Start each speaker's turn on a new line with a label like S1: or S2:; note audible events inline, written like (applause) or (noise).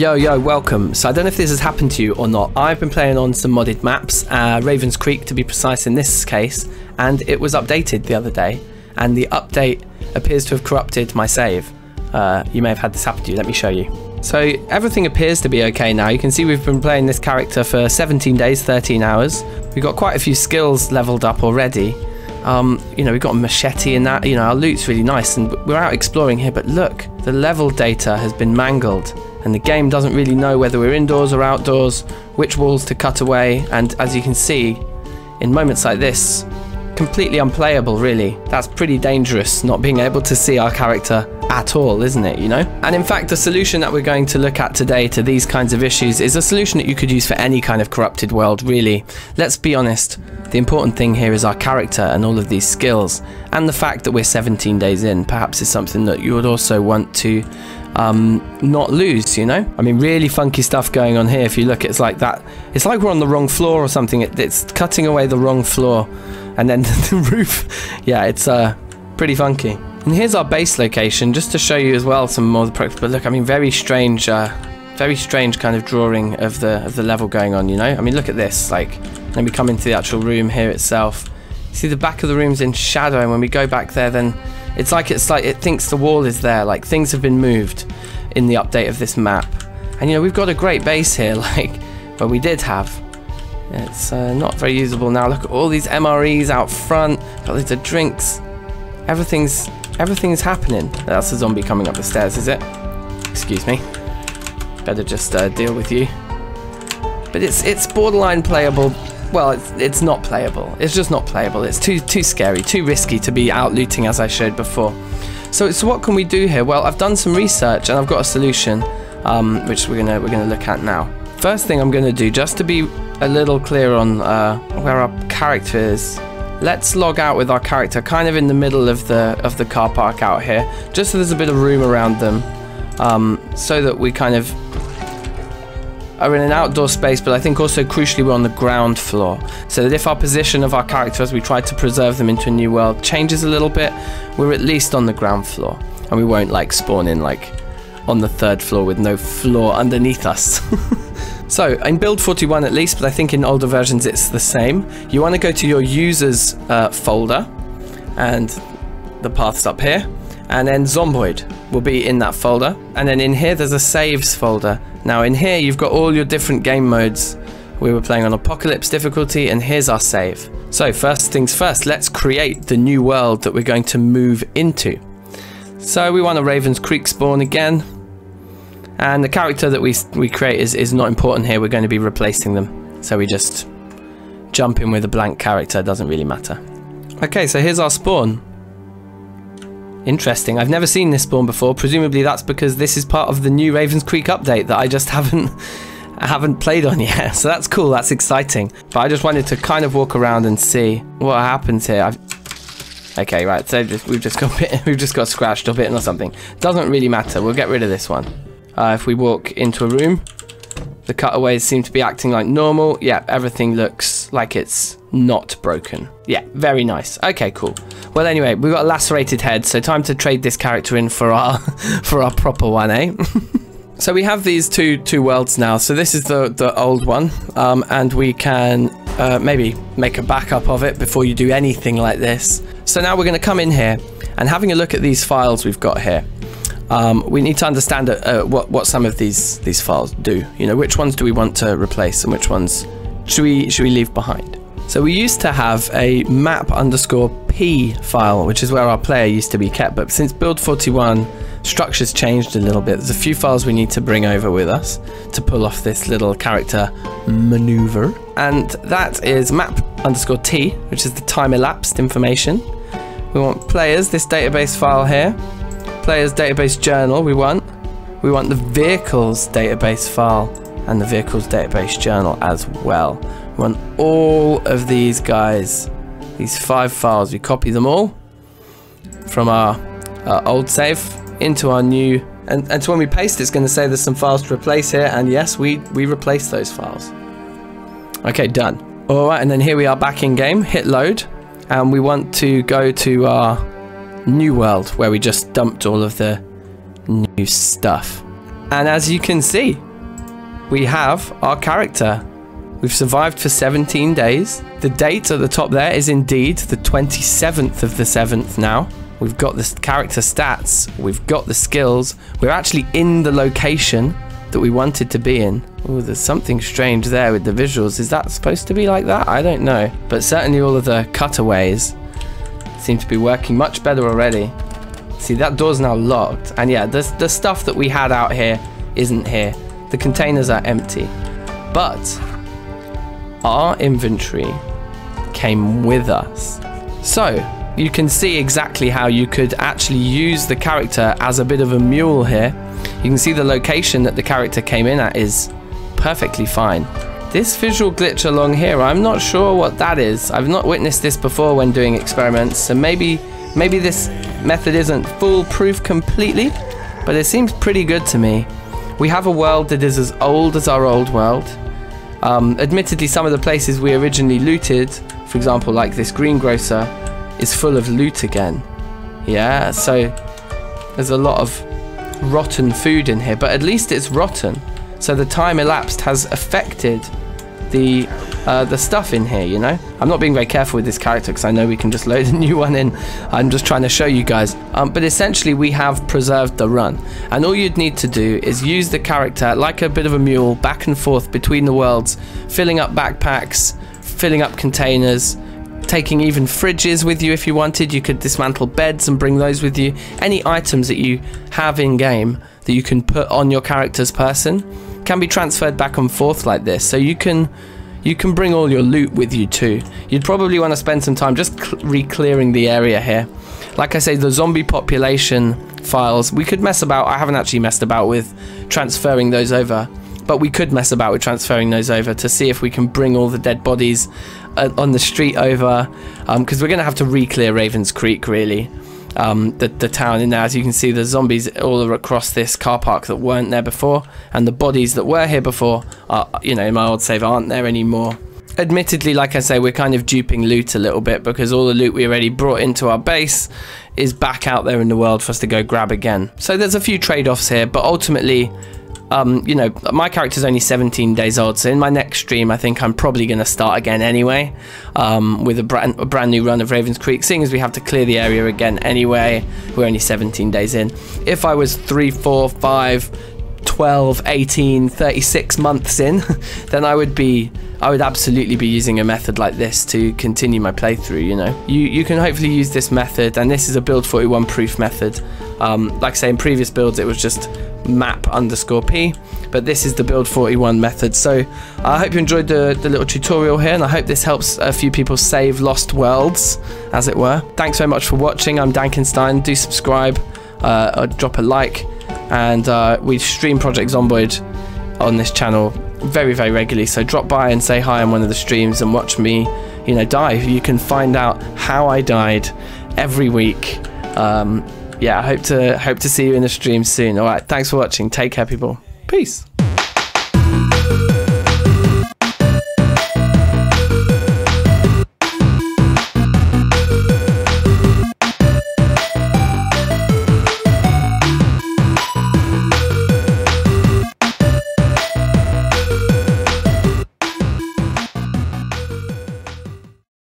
S1: Yo, yo, welcome. So I don't know if this has happened to you or not. I've been playing on some modded maps, uh, Ravens Creek to be precise in this case, and it was updated the other day, and the update appears to have corrupted my save. Uh, you may have had this happen to you, let me show you. So everything appears to be okay now. You can see we've been playing this character for 17 days, 13 hours. We've got quite a few skills leveled up already. Um, you know, we've got a machete and that, you know, our loot's really nice and we're out exploring here, but look, the level data has been mangled and the game doesn't really know whether we're indoors or outdoors, which walls to cut away, and as you can see, in moments like this, completely unplayable really. That's pretty dangerous, not being able to see our character at all, isn't it, you know? And in fact, the solution that we're going to look at today to these kinds of issues is a solution that you could use for any kind of corrupted world, really. Let's be honest, the important thing here is our character and all of these skills, and the fact that we're 17 days in perhaps is something that you would also want to um, not lose, you know? I mean, really funky stuff going on here. If you look, it's like that. It's like we're on the wrong floor or something. It, it's cutting away the wrong floor. And then (laughs) the roof, yeah, it's uh, pretty funky. And here's our base location, just to show you as well some more of the products. But look, I mean, very strange, uh, very strange kind of drawing of the of the level going on. You know, I mean, look at this. Like, then we come into the actual room here itself. See the back of the room's in shadow, and when we go back there, then it's like it's like it thinks the wall is there. Like things have been moved in the update of this map. And you know, we've got a great base here, (laughs) like well, we did have. It's uh, not very usable now. Look at all these MREs out front. Got loads of drinks. Everything's Everything's happening. That's a zombie coming up the stairs, is it? Excuse me. Better just uh, deal with you. But it's it's borderline playable. Well, it's, it's not playable. It's just not playable. It's too too scary, too risky to be out looting as I showed before. So, so what can we do here? Well, I've done some research and I've got a solution, um, which we're gonna we're gonna look at now. First thing I'm gonna do, just to be a little clear on uh, where our character is, Let's log out with our character kind of in the middle of the of the car park out here, just so there's a bit of room around them, um, so that we kind of are in an outdoor space, but I think also crucially we're on the ground floor, so that if our position of our character as we try to preserve them into a new world changes a little bit, we're at least on the ground floor, and we won't like spawn in like on the third floor with no floor underneath us. (laughs) So in build 41 at least, but I think in older versions it's the same. You want to go to your users uh, folder and the path's up here. And then Zomboid will be in that folder. And then in here there's a saves folder. Now in here you've got all your different game modes. We were playing on Apocalypse difficulty and here's our save. So first things first, let's create the new world that we're going to move into. So we want a Ravens Creek spawn again. And the character that we, we create is, is not important here. We're going to be replacing them. So we just jump in with a blank character. Doesn't really matter. Okay, so here's our spawn. Interesting. I've never seen this spawn before. Presumably that's because this is part of the new Ravens Creek update that I just (laughs) haven't I haven't played on yet. (laughs) So that's cool. That's exciting. But I just wanted to kind of walk around and see what happens here. I've Okay, right. So just, we've just got bit, (laughs) we've just got scratched or bitten or something. Doesn't really matter. We'll get rid of this one. Uh, if we walk into a room, the cutaways seem to be acting like normal. Yeah, everything looks like it's not broken. Yeah, very nice. Okay, cool. Well, anyway, we've got a lacerated head, so time to trade this character in for our (laughs) for our proper one, eh? (laughs) so we have these two two worlds now. So this is the the old one, um, and we can uh, maybe make a backup of it before you do anything like this. So now we're going to come in here and having a look at these files we've got here um, we need to understand uh, uh, what what some of these these files do. You know, which ones do we want to replace and which ones should we should we leave behind? So we used to have a map underscore p file, which is where our player used to be kept. But since build 41, structure's changed a little bit. There's a few files we need to bring over with us to pull off this little character maneuver. And that is map underscore t, which is the time elapsed information. We want players, this database file here, player's database journal we want. We want the vehicles database file and the vehicles database journal as well. We want all of these guys, these five files. We copy them all from our, our old save into our new and, and so when we paste it's going to say there's some files to replace here and yes we we replace those files okay done all right and then here we are back in game hit load and we want to go to our new world where we just dumped all of the new stuff. And as you can see, we have our character. We've survived for 17 days. The date at the top there is indeed the 27th of the 7th now. We've got the character stats, we've got the skills, we're actually in the location that we wanted to be in. Oh, there's something strange there with the visuals. Is that supposed to be like that? I don't know. But certainly all of the cutaways seem to be working much better already. See, that door's now locked. And yeah, the, the stuff that we had out here isn't here. The containers are empty. But our inventory came with us. So, you can see exactly how you could actually use the character as a bit of a mule here. You can see the location that the character came in at is perfectly fine. This visual glitch along here, I'm not sure what that is. I've not witnessed this before when doing experiments, so maybe maybe this method isn't foolproof completely, but it seems pretty good to me. We have a world that is as old as our old world. Um, admittedly, some of the places we originally looted, for example, like this greengrocer, is full of loot again. Yeah, so there's a lot of rotten food in here, but at least it's rotten. So the time elapsed has affected the uh, the stuff in here, you know? I'm not being very careful with this character because I know we can just load a (laughs) new one in. I'm just trying to show you guys. Um, but essentially we have preserved the run. And all you'd need to do is use the character like a bit of a mule back and forth between the worlds, filling up backpacks, filling up containers, taking even fridges with you if you wanted. You could dismantle beds and bring those with you. Any items that you have in game that you can put on your character's person can be transferred back and forth like this. So you can you can bring all your loot with you too. You'd probably want to spend some time just re-clearing the area here. Like I say, the zombie population files, we could mess about. I haven't actually messed about with transferring those over, but we could mess about with transferring those over to see if we can bring all the dead bodies uh, on the street over, because um, we're going to have to re-clear Ravens Creek really um, the, the town in there. As you can see, the zombies all across this car park that weren't there before, and the bodies that were here before, are, you know, in my old save aren't there anymore. Admittedly, like I say, we're kind of duping loot a little bit because all the loot we already brought into our base is back out there in the world for us to go grab again. So there's a few trade-offs here, but ultimately um, you know, my character's only 17 days old, so in my next stream, I think I'm probably going to start again anyway, um, with a brand, a brand new run of Ravens Creek, seeing as we have to clear the area again anyway. We're only 17 days in. If I was 3, 4, 5, 12, 18, 36 months in, (laughs) then I would be I would absolutely be using a method like this to continue my playthrough, you know. You you can hopefully use this method, and this is a build 41 proof method. Um, like I say, in previous builds it was just map underscore p, but this is the build 41 method. So I hope you enjoyed the, the little tutorial here, and I hope this helps a few people save lost worlds, as it were. Thanks very much for watching. I'm DankNStein. Do subscribe, uh, or drop a like, and uh, we stream Project Zomboid on this channel very, very regularly. So drop by and say hi on one of the streams and watch me, you know, die. You can find out how I died every week. Um, yeah, I hope to hope to see you in the stream soon. All right, thanks for watching. Take care, people. Peace.